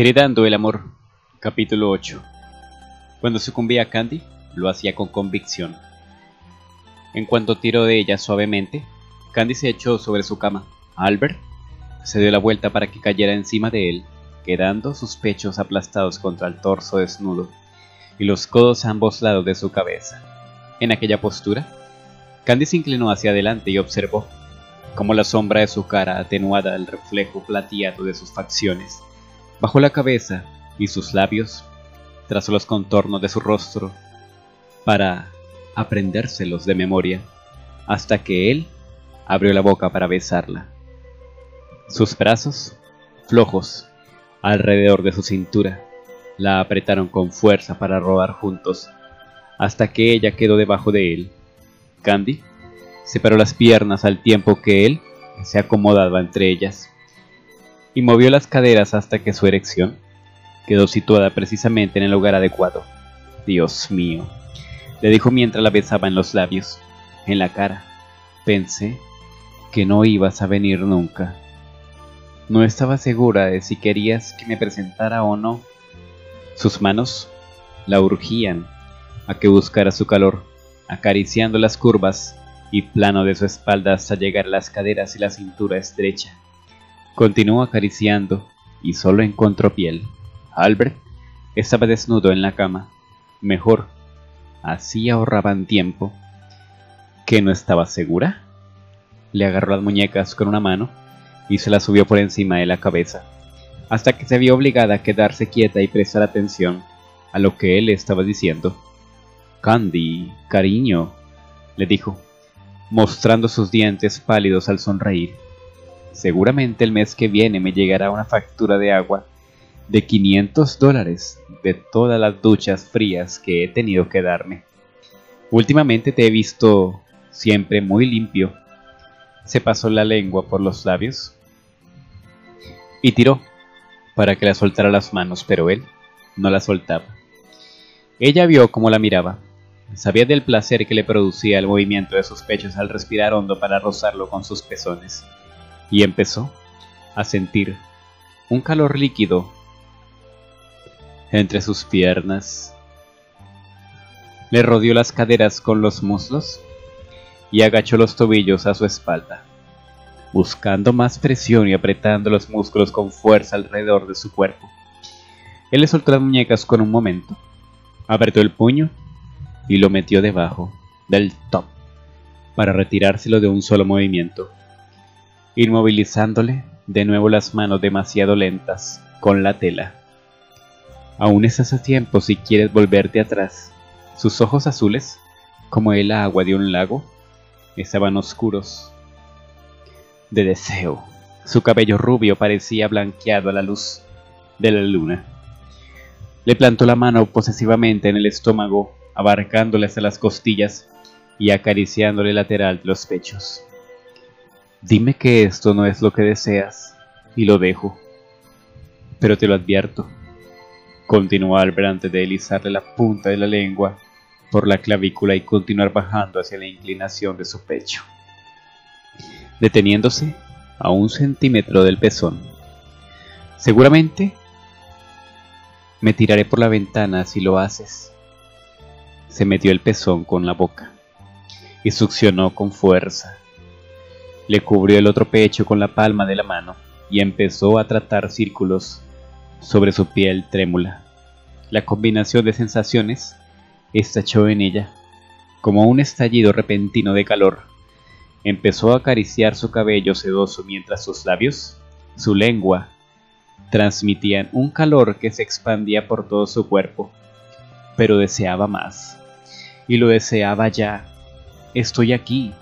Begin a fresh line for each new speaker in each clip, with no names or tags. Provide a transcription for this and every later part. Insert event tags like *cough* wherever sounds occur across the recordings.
Heredando el amor, capítulo 8. Cuando sucumbía a Candy, lo hacía con convicción. En cuanto tiró de ella suavemente, Candy se echó sobre su cama. Albert se dio la vuelta para que cayera encima de él, quedando sus pechos aplastados contra el torso desnudo y los codos a ambos lados de su cabeza. En aquella postura, Candy se inclinó hacia adelante y observó cómo la sombra de su cara atenuada al reflejo plateado de sus facciones Bajó la cabeza y sus labios trazó los contornos de su rostro para aprendérselos de memoria, hasta que él abrió la boca para besarla. Sus brazos, flojos, alrededor de su cintura, la apretaron con fuerza para rodar juntos, hasta que ella quedó debajo de él. Candy separó las piernas al tiempo que él se acomodaba entre ellas y movió las caderas hasta que su erección quedó situada precisamente en el lugar adecuado. Dios mío, le dijo mientras la besaba en los labios, en la cara. Pensé que no ibas a venir nunca. No estaba segura de si querías que me presentara o no. Sus manos la urgían a que buscara su calor, acariciando las curvas y plano de su espalda hasta llegar a las caderas y la cintura estrecha. Continuó acariciando y solo encontró piel. Albert estaba desnudo en la cama. Mejor, así ahorraban tiempo. ¿Que no estaba segura? Le agarró las muñecas con una mano y se las subió por encima de la cabeza, hasta que se vio obligada a quedarse quieta y prestar atención a lo que él estaba diciendo. Candy, cariño, le dijo, mostrando sus dientes pálidos al sonreír. Seguramente el mes que viene me llegará una factura de agua de 500 dólares de todas las duchas frías que he tenido que darme. Últimamente te he visto siempre muy limpio. Se pasó la lengua por los labios y tiró para que la soltara las manos, pero él no la soltaba. Ella vio cómo la miraba. Sabía del placer que le producía el movimiento de sus pechos al respirar hondo para rozarlo con sus pezones y empezó a sentir un calor líquido entre sus piernas. Le rodeó las caderas con los muslos y agachó los tobillos a su espalda, buscando más presión y apretando los músculos con fuerza alrededor de su cuerpo. Él le soltó las muñecas con un momento, apretó el puño y lo metió debajo del top para retirárselo de un solo movimiento inmovilizándole de nuevo las manos demasiado lentas con la tela. Aún estás a tiempo si quieres volverte atrás. Sus ojos azules, como el agua de un lago, estaban oscuros de deseo. Su cabello rubio parecía blanqueado a la luz de la luna. Le plantó la mano posesivamente en el estómago, abarcándole hasta las costillas y acariciándole lateral los pechos. Dime que esto no es lo que deseas y lo dejo. Pero te lo advierto. Continuó Albert antes de deslizarle la punta de la lengua por la clavícula y continuar bajando hacia la inclinación de su pecho, deteniéndose a un centímetro del pezón. Seguramente me tiraré por la ventana si lo haces. Se metió el pezón con la boca y succionó con fuerza le cubrió el otro pecho con la palma de la mano y empezó a tratar círculos sobre su piel trémula. La combinación de sensaciones estachó en ella, como un estallido repentino de calor. Empezó a acariciar su cabello sedoso mientras sus labios, su lengua, transmitían un calor que se expandía por todo su cuerpo, pero deseaba más. Y lo deseaba ya. Estoy aquí,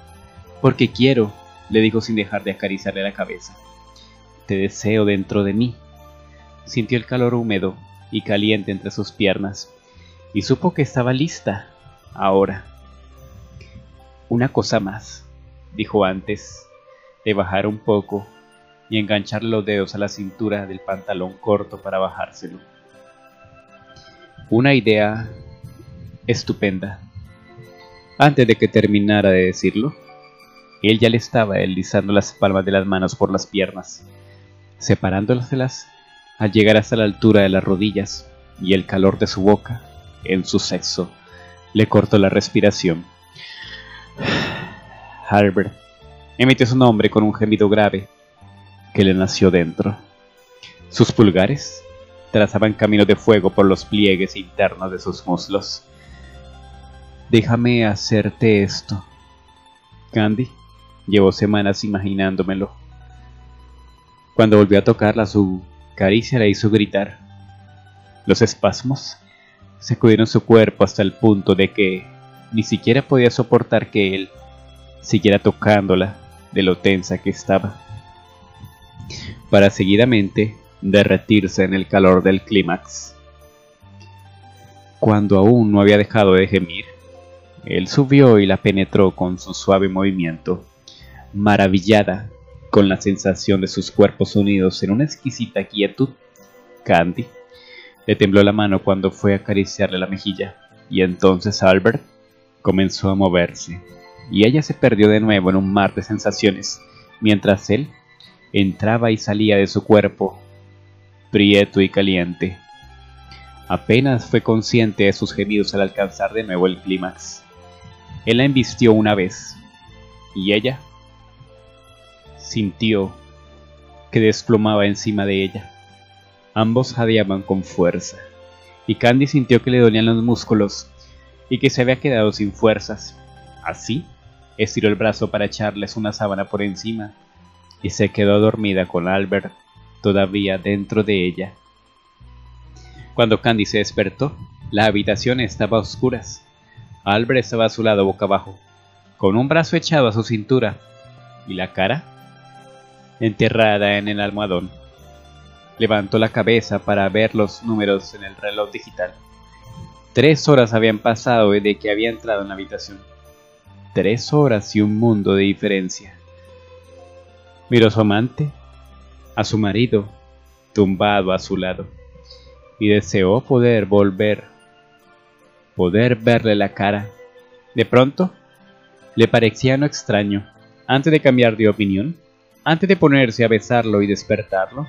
porque quiero, le dijo sin dejar de acariciarle la cabeza. Te deseo dentro de mí. Sintió el calor húmedo y caliente entre sus piernas y supo que estaba lista ahora. Una cosa más, dijo antes de bajar un poco y enganchar los dedos a la cintura del pantalón corto para bajárselo. Una idea estupenda. Antes de que terminara de decirlo, él ya le estaba deslizando las palmas de las manos por las piernas, separándolas al llegar hasta la altura de las rodillas y el calor de su boca en su sexo le cortó la respiración. *sighs* Albert emitió su nombre con un gemido grave que le nació dentro. Sus pulgares trazaban camino de fuego por los pliegues internos de sus muslos. Déjame hacerte esto. Candy llevó semanas imaginándomelo. Cuando volvió a tocarla, su caricia la hizo gritar. Los espasmos sacudieron su cuerpo hasta el punto de que ni siquiera podía soportar que él siguiera tocándola de lo tensa que estaba, para seguidamente derretirse en el calor del clímax. Cuando aún no había dejado de gemir, él subió y la penetró con su suave movimiento, maravillada con la sensación de sus cuerpos unidos en una exquisita quietud. Candy le tembló la mano cuando fue a acariciarle la mejilla, y entonces Albert comenzó a moverse, y ella se perdió de nuevo en un mar de sensaciones, mientras él entraba y salía de su cuerpo, prieto y caliente. Apenas fue consciente de sus gemidos al alcanzar de nuevo el clímax. Él la embistió una vez, y ella sintió que desplomaba encima de ella. Ambos jadeaban con fuerza, y Candy sintió que le dolían los músculos y que se había quedado sin fuerzas. Así, estiró el brazo para echarles una sábana por encima y se quedó dormida con Albert todavía dentro de ella. Cuando Candy se despertó, la habitación estaba a oscuras. Albert estaba a su lado boca abajo, con un brazo echado a su cintura y la cara enterrada en el almohadón. Levantó la cabeza para ver los números en el reloj digital. Tres horas habían pasado desde que había entrado en la habitación. Tres horas y un mundo de diferencia. Miró a su amante, a su marido, tumbado a su lado, y deseó poder volver, poder verle la cara. De pronto, le parecía no extraño, antes de cambiar de opinión, antes de ponerse a besarlo y despertarlo,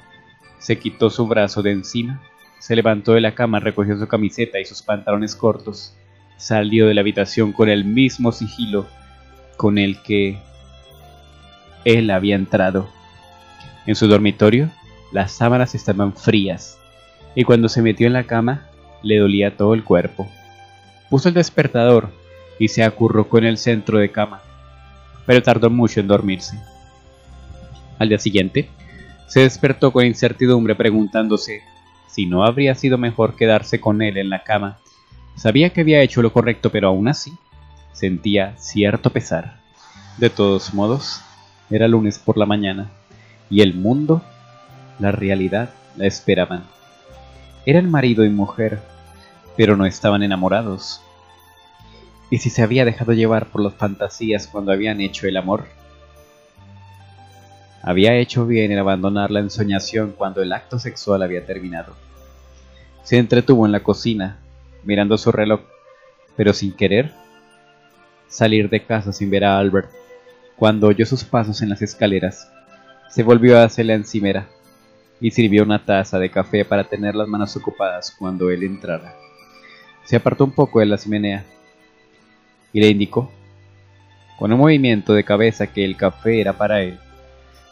se quitó su brazo de encima se levantó de la cama, recogió su camiseta y sus pantalones cortos. Salió de la habitación con el mismo sigilo con el que él había entrado. En su dormitorio, las sábanas estaban frías, y cuando se metió en la cama, le dolía todo el cuerpo. Puso el despertador y se acurrucó en el centro de cama, pero tardó mucho en dormirse. Al día siguiente, se despertó con incertidumbre preguntándose si no habría sido mejor quedarse con él en la cama. Sabía que había hecho lo correcto, pero aún así sentía cierto pesar. De todos modos, era lunes por la mañana, y el mundo, la realidad, la esperaban. Eran marido y mujer, pero no estaban enamorados. ¿Y si se había dejado llevar por las fantasías cuando habían hecho el amor? Había hecho bien en abandonar la ensoñación cuando el acto sexual había terminado. Se entretuvo en la cocina, mirando su reloj, pero sin querer salir de casa sin ver a Albert. Cuando oyó sus pasos en las escaleras, se volvió hacia la encimera y sirvió una taza de café para tener las manos ocupadas cuando él entrara. Se apartó un poco de la chimenea y le indicó, con un movimiento de cabeza, que el café era para él,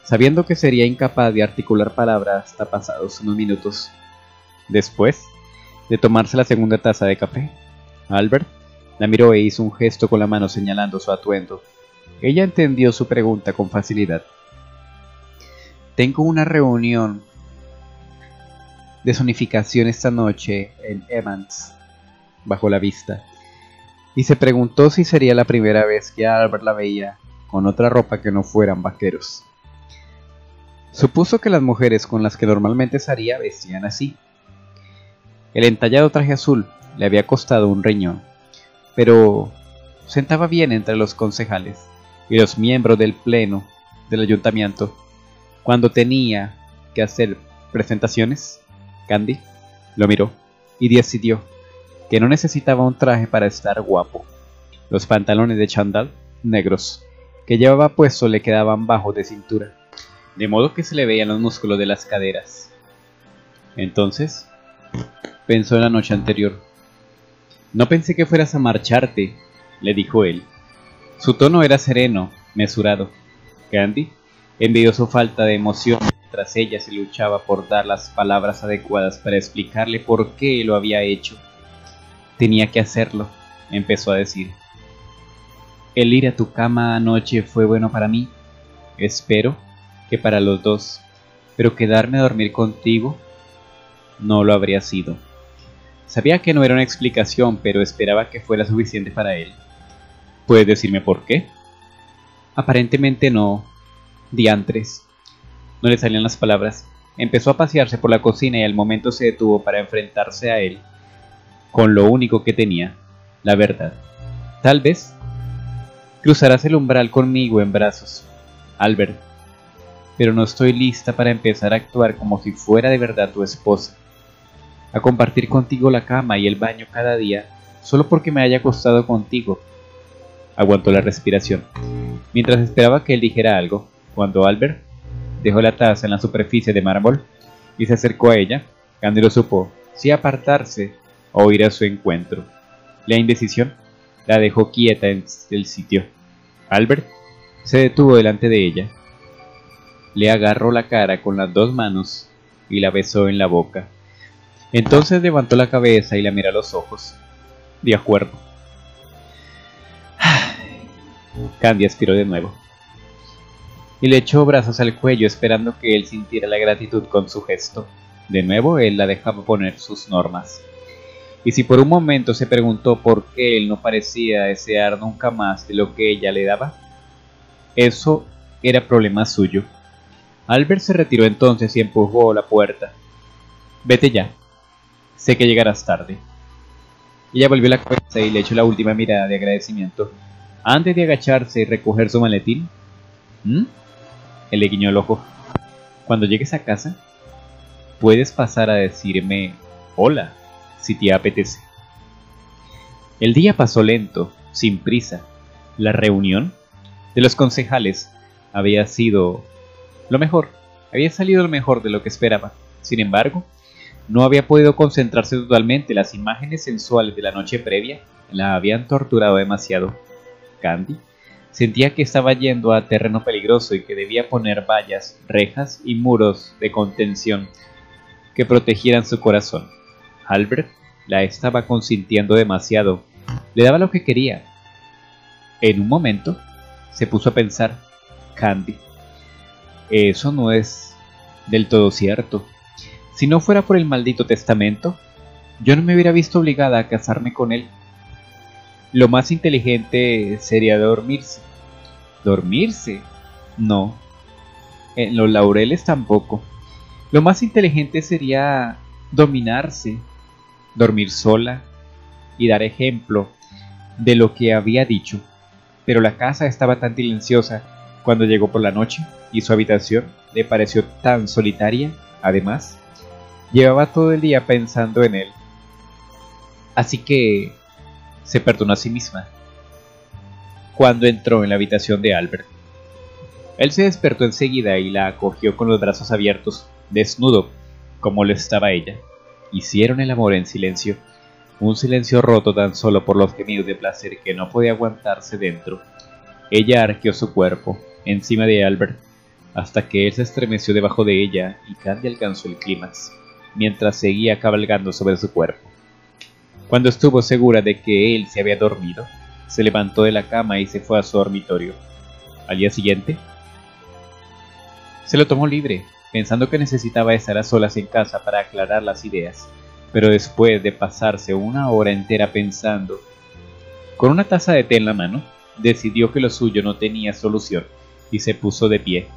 sabiendo que sería incapaz de articular palabras hasta pasados unos minutos. Después de tomarse la segunda taza de café, Albert la miró e hizo un gesto con la mano señalando su atuendo. Ella entendió su pregunta con facilidad. Tengo una reunión de zonificación esta noche en Evans, bajo la vista, y se preguntó si sería la primera vez que Albert la veía con otra ropa que no fueran vaqueros. Supuso que las mujeres con las que normalmente salía vestían así, el entallado traje azul le había costado un riñón, pero sentaba bien entre los concejales y los miembros del pleno del ayuntamiento. Cuando tenía que hacer presentaciones, Candy lo miró y decidió que no necesitaba un traje para estar guapo. Los pantalones de chandal negros que llevaba puesto le quedaban bajo de cintura, de modo que se le veían los músculos de las caderas. Entonces, pensó en la noche anterior. No pensé que fueras a marcharte, le dijo él. Su tono era sereno, mesurado. Candy envidió su falta de emoción mientras ella se luchaba por dar las palabras adecuadas para explicarle por qué lo había hecho. Tenía que hacerlo, empezó a decir. El ir a tu cama anoche fue bueno para mí. Espero que para los dos. Pero quedarme a dormir contigo no lo habría sido. Sabía que no era una explicación, pero esperaba que fuera suficiente para él. ¿Puedes decirme por qué? Aparentemente no. Diantres. No le salían las palabras. Empezó a pasearse por la cocina y al momento se detuvo para enfrentarse a él con lo único que tenía, la verdad. Tal vez cruzarás el umbral conmigo en brazos, Albert, pero no estoy lista para empezar a actuar como si fuera de verdad tu esposa a compartir contigo la cama y el baño cada día solo porque me haya acostado contigo. Aguantó la respiración, mientras esperaba que él dijera algo, cuando Albert dejó la taza en la superficie de mármol y se acercó a ella, Cándido supo si apartarse o ir a su encuentro. La indecisión la dejó quieta en el sitio. Albert se detuvo delante de ella, le agarró la cara con las dos manos y la besó en la boca. Entonces levantó la cabeza y la miró a los ojos. De acuerdo. *sighs* Candy aspiró de nuevo. Y le echó brazos al cuello esperando que él sintiera la gratitud con su gesto. De nuevo él la dejaba poner sus normas. Y si por un momento se preguntó por qué él no parecía desear nunca más de lo que ella le daba, eso era problema suyo. Albert se retiró entonces y empujó la puerta. Vete ya, Sé que llegarás tarde. Ella volvió la cabeza y le echó la última mirada de agradecimiento. Antes de agacharse y recoger su maletín, ¿Mm? él le guiñó el ojo. Cuando llegues a casa, puedes pasar a decirme hola, si te apetece. El día pasó lento, sin prisa. La reunión de los concejales había sido lo mejor, había salido lo mejor de lo que esperaba. Sin embargo, no había podido concentrarse totalmente. Las imágenes sensuales de la noche previa la habían torturado demasiado. Candy sentía que estaba yendo a terreno peligroso y que debía poner vallas, rejas y muros de contención que protegieran su corazón. Albert la estaba consintiendo demasiado. Le daba lo que quería. En un momento se puso a pensar, Candy, eso no es del todo cierto. Si no fuera por el maldito testamento, yo no me hubiera visto obligada a casarme con él. Lo más inteligente sería dormirse. ¿Dormirse? No. En los laureles tampoco. Lo más inteligente sería dominarse, dormir sola y dar ejemplo de lo que había dicho. Pero la casa estaba tan silenciosa cuando llegó por la noche y su habitación le pareció tan solitaria, además, Llevaba todo el día pensando en él. Así que se perdonó a sí misma cuando entró en la habitación de Albert. Él se despertó enseguida y la acogió con los brazos abiertos, desnudo, como lo estaba ella. Hicieron el amor en silencio, un silencio roto tan solo por los gemidos de placer que no podía aguantarse dentro. Ella arqueó su cuerpo encima de Albert hasta que él se estremeció debajo de ella y Candy alcanzó el clímax mientras seguía cabalgando sobre su cuerpo. Cuando estuvo segura de que él se había dormido, se levantó de la cama y se fue a su dormitorio. Al día siguiente, se lo tomó libre, pensando que necesitaba estar a solas en casa para aclarar las ideas, pero después de pasarse una hora entera pensando, con una taza de té en la mano, decidió que lo suyo no tenía solución y se puso de pie.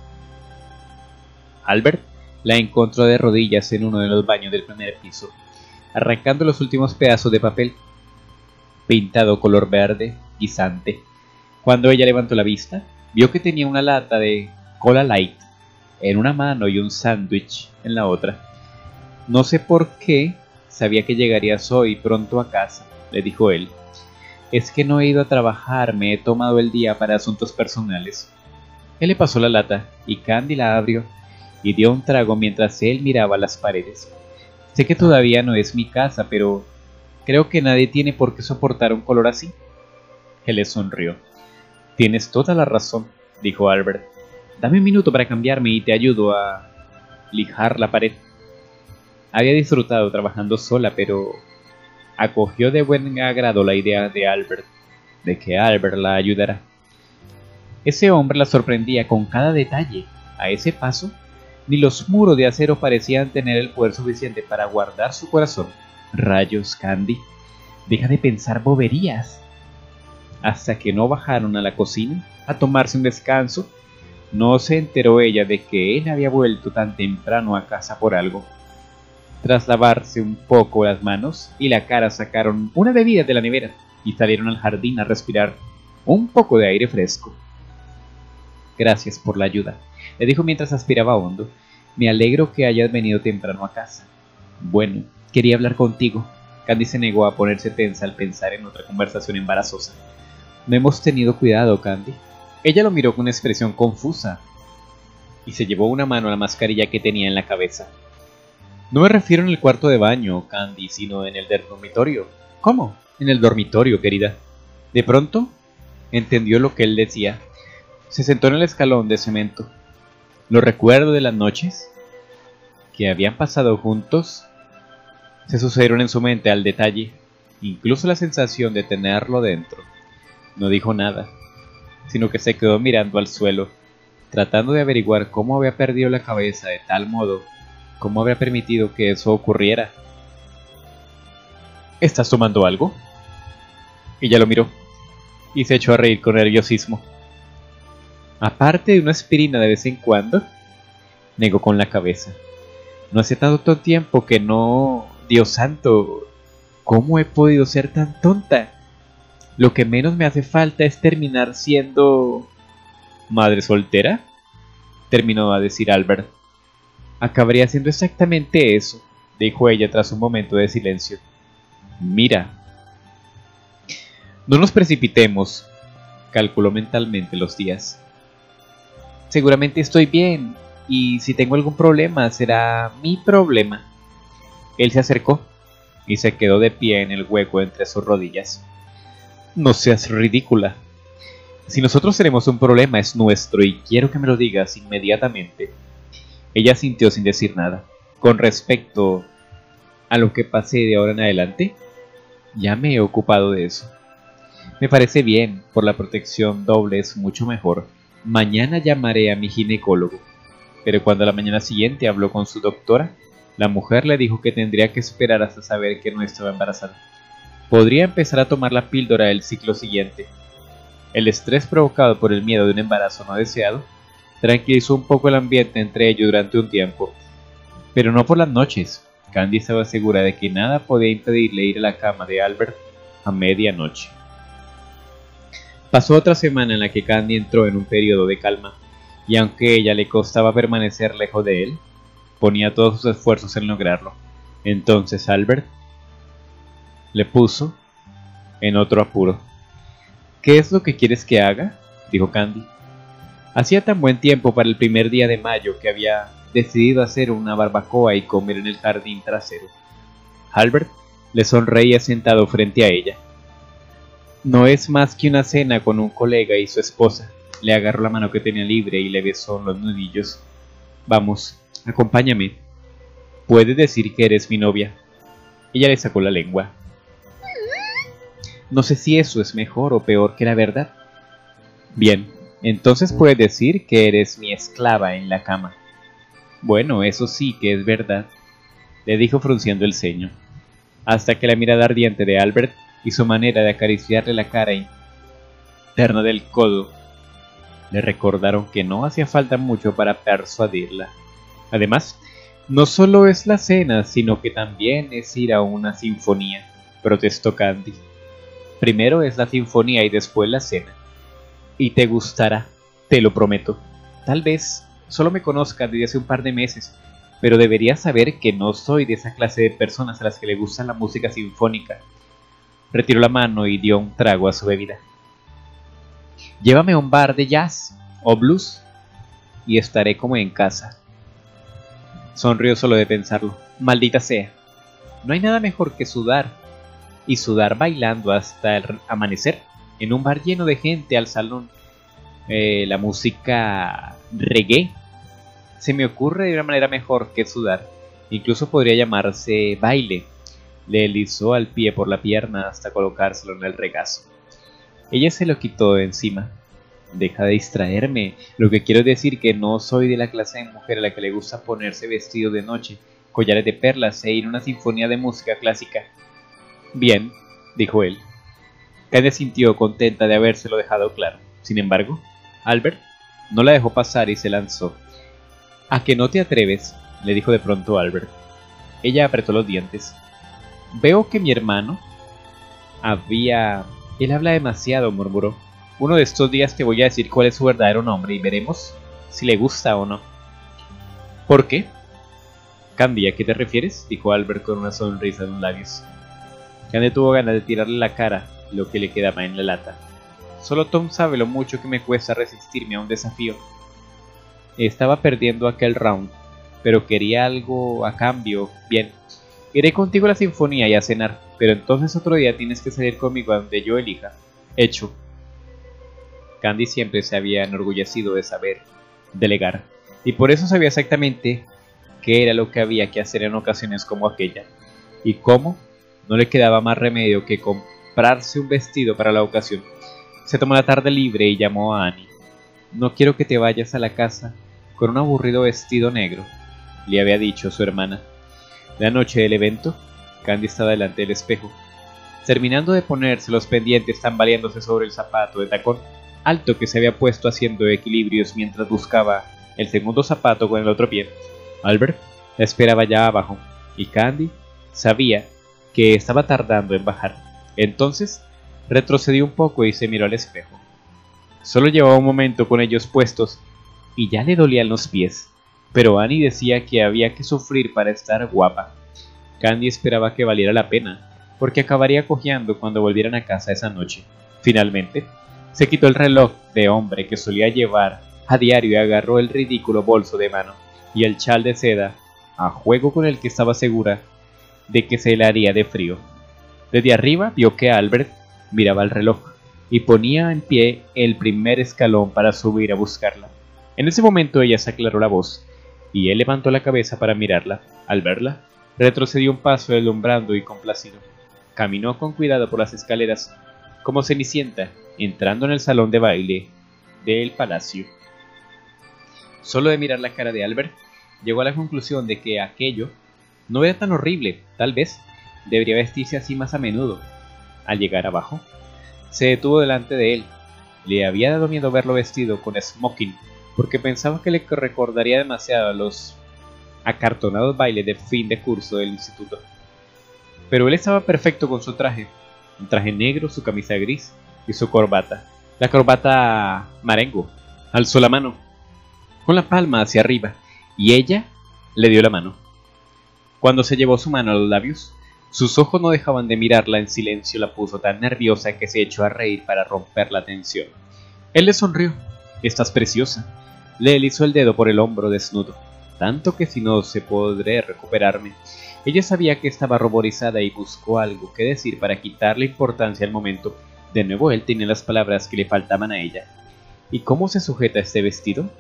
Albert la encontró de rodillas en uno de los baños del primer piso, arrancando los últimos pedazos de papel, pintado color verde, guisante. Cuando ella levantó la vista, vio que tenía una lata de cola light en una mano y un sándwich en la otra. No sé por qué sabía que llegarías hoy pronto a casa, le dijo él. Es que no he ido a trabajar, me he tomado el día para asuntos personales. Él le pasó la lata y Candy la abrió y dio un trago mientras él miraba las paredes. Sé que todavía no es mi casa, pero creo que nadie tiene por qué soportar un color así. Él le sonrió. Tienes toda la razón, dijo Albert. Dame un minuto para cambiarme y te ayudo a lijar la pared. Había disfrutado trabajando sola, pero acogió de buen agrado la idea de Albert, de que Albert la ayudara. Ese hombre la sorprendía con cada detalle. A ese paso, ni los muros de acero parecían tener el poder suficiente para guardar su corazón. Rayos, Candy, deja de pensar boberías. Hasta que no bajaron a la cocina a tomarse un descanso, no se enteró ella de que él había vuelto tan temprano a casa por algo. Tras lavarse un poco las manos y la cara sacaron una bebida de la nevera y salieron al jardín a respirar un poco de aire fresco. Gracias por la ayuda, le dijo mientras aspiraba hondo. Me alegro que hayas venido temprano a casa. Bueno, quería hablar contigo. Candy se negó a ponerse tensa al pensar en otra conversación embarazosa. No hemos tenido cuidado, Candy. Ella lo miró con una expresión confusa y se llevó una mano a la mascarilla que tenía en la cabeza. No me refiero en el cuarto de baño, Candy, sino en el del dormitorio. ¿Cómo? En el dormitorio, querida. De pronto, entendió lo que él decía. Se sentó en el escalón de cemento. Los recuerdos de las noches que habían pasado juntos se sucedieron en su mente al detalle, incluso la sensación de tenerlo dentro. No dijo nada, sino que se quedó mirando al suelo, tratando de averiguar cómo había perdido la cabeza de tal modo ¿Cómo habría permitido que eso ocurriera? ¿Estás tomando algo? Ella lo miró y se echó a reír con nerviosismo. Aparte de una aspirina de vez en cuando, negó con la cabeza. No hace tanto tiempo que no... Dios santo, ¿cómo he podido ser tan tonta? Lo que menos me hace falta es terminar siendo... ¿Madre soltera? Terminó a decir Albert. Acabaría haciendo exactamente eso, dijo ella tras un momento de silencio. Mira. No nos precipitemos, calculó mentalmente los días. Seguramente estoy bien, y si tengo algún problema será mi problema. Él se acercó y se quedó de pie en el hueco entre sus rodillas. No seas ridícula. Si nosotros tenemos un problema es nuestro y quiero que me lo digas inmediatamente. Ella sintió sin decir nada. Con respecto a lo que pase de ahora en adelante, ya me he ocupado de eso. Me parece bien, por la protección doble es mucho mejor. Mañana llamaré a mi ginecólogo. Pero cuando la mañana siguiente habló con su doctora, la mujer le dijo que tendría que esperar hasta saber que no estaba embarazada. Podría empezar a tomar la píldora el ciclo siguiente. El estrés provocado por el miedo de un embarazo no deseado tranquilizó un poco el ambiente entre ellos durante un tiempo, pero no por las noches. Candy estaba segura de que nada podía impedirle ir a la cama de Albert a medianoche. Pasó otra semana en la que Candy entró en un periodo de calma, y aunque ella le costaba permanecer lejos de él, ponía todos sus esfuerzos en lograrlo. Entonces Albert le puso en otro apuro. ¿Qué es lo que quieres que haga? dijo Candy. Hacía tan buen tiempo para el primer día de mayo que había decidido hacer una barbacoa y comer en el jardín trasero. Albert le sonreía sentado frente a ella. No es más que una cena con un colega y su esposa. Le agarró la mano que tenía libre y le besó los nudillos. Vamos, acompáñame. Puedes decir que eres mi novia. Ella le sacó la lengua. No sé si eso es mejor o peor que la verdad. Bien, entonces puedes decir que eres mi esclava en la cama. Bueno, eso sí que es verdad, le dijo frunciendo el ceño, hasta que la mirada ardiente de Albert y su manera de acariciarle la cara interna del codo le recordaron que no hacía falta mucho para persuadirla. Además, no solo es la cena, sino que también es ir a una sinfonía, protestó Candy. Primero es la sinfonía y después la cena y te gustará, te lo prometo. Tal vez solo me conozcas desde hace un par de meses, pero deberías saber que no soy de esa clase de personas a las que le gusta la música sinfónica. Retiró la mano y dio un trago a su bebida. Llévame a un bar de jazz o blues y estaré como en casa. Sonrió solo de pensarlo. Maldita sea, No hay nada mejor que sudar, y sudar bailando hasta el amanecer, en un bar lleno de gente al salón. Eh, la música reggae se me ocurre de una manera mejor que sudar. Incluso podría llamarse baile. Le deslizó al pie por la pierna hasta colocárselo en el regazo. Ella se lo quitó de encima. Deja de distraerme. Lo que quiero decir que no soy de la clase de mujer a la que le gusta ponerse vestido de noche, collares de perlas e ir a una sinfonía de música clásica. Bien, dijo él. Candy sintió contenta de habérselo dejado claro. Sin embargo, Albert no la dejó pasar y se lanzó. ¿A que no te atreves? le dijo de pronto Albert. Ella apretó los dientes. Veo que mi hermano había... Él habla demasiado, murmuró. Uno de estos días te voy a decir cuál es su verdadero nombre y veremos si le gusta o no. ¿Por qué? Candy, ¿a qué te refieres? dijo Albert con una sonrisa en los labios. Candy tuvo ganas de tirarle la cara lo que le quedaba en la lata. Solo Tom sabe lo mucho que me cuesta resistirme a un desafío. Estaba perdiendo aquel round, pero quería algo a cambio. Bien, iré contigo a la sinfonía y a cenar, pero entonces otro día tienes que salir conmigo a donde yo elija. Hecho. Candy siempre se había enorgullecido de saber delegar, y por eso sabía exactamente qué era lo que había que hacer en ocasiones como aquella, y cómo no le quedaba más remedio que comprarse un vestido para la ocasión. Se tomó la tarde libre y llamó a Annie. No quiero que te vayas a la casa con un aburrido vestido negro, le había dicho su hermana. La noche del evento, Candy estaba delante del espejo, terminando de ponerse los pendientes tambaleándose sobre el zapato de tacón alto que se había puesto haciendo equilibrios mientras buscaba el segundo zapato con el otro pie. Albert la esperaba ya abajo, y Candy sabía que estaba tardando en bajar. Entonces retrocedió un poco y se miró al espejo. Solo llevaba un momento con ellos puestos y ya le dolían los pies, pero Annie decía que había que sufrir para estar guapa. Candy esperaba que valiera la pena, porque acabaría cojeando cuando volvieran a casa esa noche. Finalmente, se quitó el reloj de hombre que solía llevar a diario y agarró el ridículo bolso de mano y el chal de seda, a juego con el que estaba segura de que se helaría de frío. Desde arriba vio que Albert miraba el reloj y ponía en pie el primer escalón para subir a buscarla. En ese momento ella se aclaró la voz, y él levantó la cabeza para mirarla. Al verla, retrocedió un paso deslumbrando y complacido. Caminó con cuidado por las escaleras, como cenicienta, entrando en el salón de baile del palacio. Solo de mirar la cara de Albert, llegó a la conclusión de que aquello no era tan horrible, tal vez debería vestirse así más a menudo. Al llegar abajo, se detuvo delante de él. Le había dado miedo verlo vestido con smoking porque pensaba que le recordaría demasiado a los acartonados bailes de fin de curso del instituto. Pero él estaba perfecto con su traje, un traje negro, su camisa gris y su corbata. La corbata marengo. Alzó la mano, con la palma hacia arriba, y ella le dio la mano. Cuando se llevó su mano a los labios, sus ojos no dejaban de mirarla en silencio, la puso tan nerviosa que se echó a reír para romper la tensión. Él le sonrió. Estás preciosa. Le deslizó el dedo por el hombro desnudo, tanto que si no se podré recuperarme. Ella sabía que estaba ruborizada y buscó algo que decir para quitarle importancia al momento. De nuevo él tenía las palabras que le faltaban a ella. ¿Y cómo se sujeta este vestido?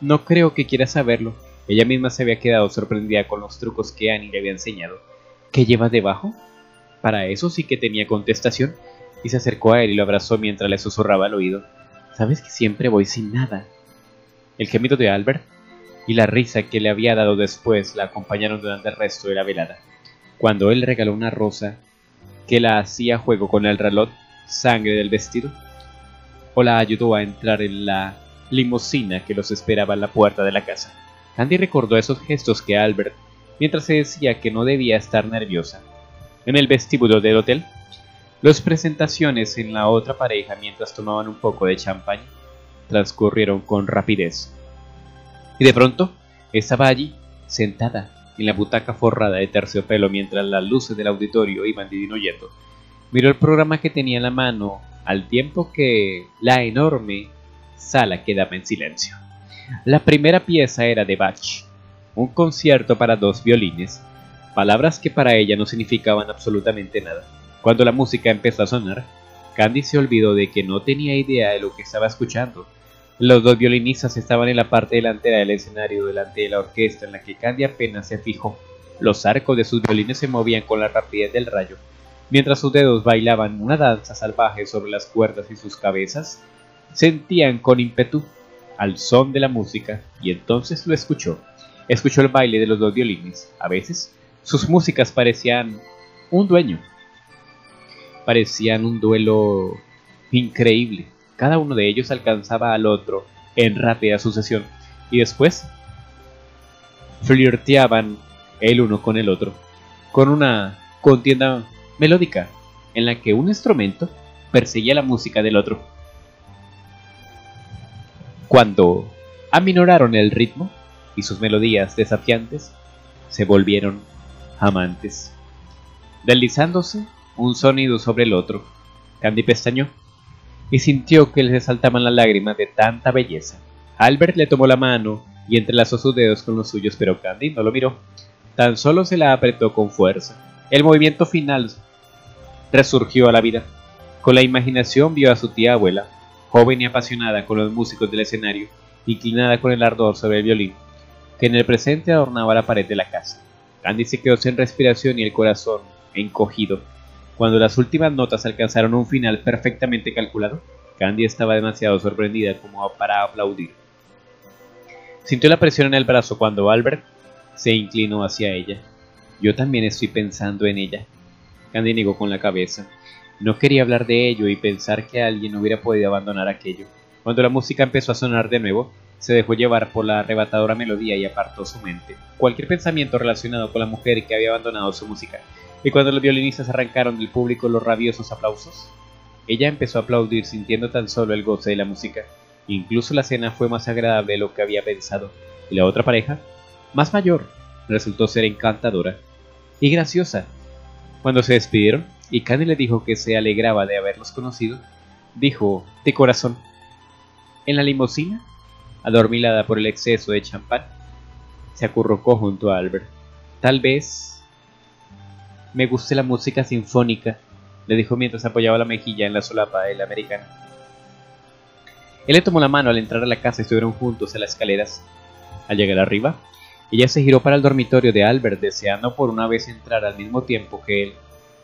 No creo que quiera saberlo. Ella misma se había quedado sorprendida con los trucos que Annie le había enseñado. ¿Qué lleva debajo? Para eso sí que tenía contestación, y se acercó a él y lo abrazó mientras le susurraba al oído. Sabes que siempre voy sin nada el gemido de Albert y la risa que le había dado después la acompañaron durante el resto de la velada. Cuando él regaló una rosa que la hacía juego con el reloj sangre del vestido, o la ayudó a entrar en la limusina que los esperaba en la puerta de la casa. Candy recordó esos gestos que Albert, mientras se decía que no debía estar nerviosa. En el vestíbulo del hotel, las presentaciones en la otra pareja mientras tomaban un poco de champán transcurrieron con rapidez. Y de pronto estaba allí, sentada, en la butaca forrada de terciopelo mientras las luces del auditorio iban disminuyendo. Miró el programa que tenía en la mano al tiempo que la enorme sala quedaba en silencio. La primera pieza era de Bach, un concierto para dos violines. palabras que para ella no significaban absolutamente nada. Cuando la música empezó a sonar, Candy se olvidó de que no tenía idea de lo que estaba escuchando. Los dos violinistas estaban en la parte delantera del escenario delante de la orquesta en la que Candy apenas se fijó. Los arcos de sus violines se movían con la rapidez del rayo, mientras sus dedos bailaban una danza salvaje sobre las cuerdas y sus cabezas sentían con ímpetu al son de la música y entonces lo escuchó. Escuchó el baile de los dos violines. A veces sus músicas parecían un dueño. Parecían un duelo increíble. Cada uno de ellos alcanzaba al otro en rápida sucesión y después flirteaban el uno con el otro con una contienda melódica en la que un instrumento perseguía la música del otro. Cuando aminoraron el ritmo y sus melodías desafiantes, se volvieron amantes. Deslizándose un sonido sobre el otro, Candy pestañó y sintió que le saltaban las lágrimas de tanta belleza. Albert le tomó la mano y entrelazó sus dedos con los suyos, pero Candy no lo miró. Tan solo se la apretó con fuerza. El movimiento final resurgió a la vida. Con la imaginación vio a su tía abuela, joven y apasionada con los músicos del escenario, inclinada con el ardor sobre el violín, que en el presente adornaba la pared de la casa. Candy se quedó sin respiración y el corazón encogido. Cuando las últimas notas alcanzaron un final perfectamente calculado, Candy estaba demasiado sorprendida como para aplaudir. Sintió la presión en el brazo cuando Albert se inclinó hacia ella. Yo también estoy pensando en ella. Candy negó con la cabeza. No quería hablar de ello y pensar que alguien hubiera podido abandonar aquello. Cuando la música empezó a sonar de nuevo, se dejó llevar por la arrebatadora melodía y apartó su mente. Cualquier pensamiento relacionado con la mujer que había abandonado su música. Y cuando los violinistas arrancaron del público los rabiosos aplausos, ella empezó a aplaudir sintiendo tan solo el goce de la música. Incluso la cena fue más agradable de lo que había pensado. Y la otra pareja, más mayor, resultó ser encantadora y graciosa. Cuando se despidieron y Candy le dijo que se alegraba de haberlos conocido, dijo de corazón, en la limusina adormilada por el exceso de champán, se acurrucó junto a Albert. Tal vez me guste la música sinfónica, le dijo mientras apoyaba la mejilla en la solapa del americano. Él le tomó la mano al entrar a la casa y estuvieron juntos en las escaleras. Al llegar arriba, ella se giró para el dormitorio de Albert, deseando por una vez entrar al mismo tiempo que él,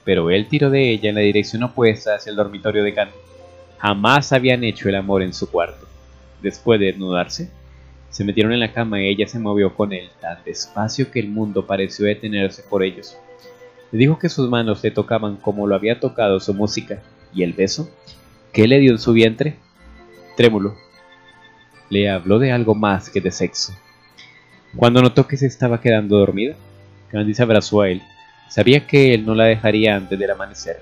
pero él tiró de ella en la dirección opuesta hacia el dormitorio de Candy. Jamás habían hecho el amor en su cuarto. Después de desnudarse, se metieron en la cama y ella se movió con él tan despacio que el mundo pareció detenerse por ellos. Le dijo que sus manos le tocaban como lo había tocado su música, y el beso que le dio en su vientre, trémulo, le habló de algo más que de sexo. Cuando notó que se estaba quedando dormida, Candy se abrazó a él. Sabía que él no la dejaría antes del amanecer.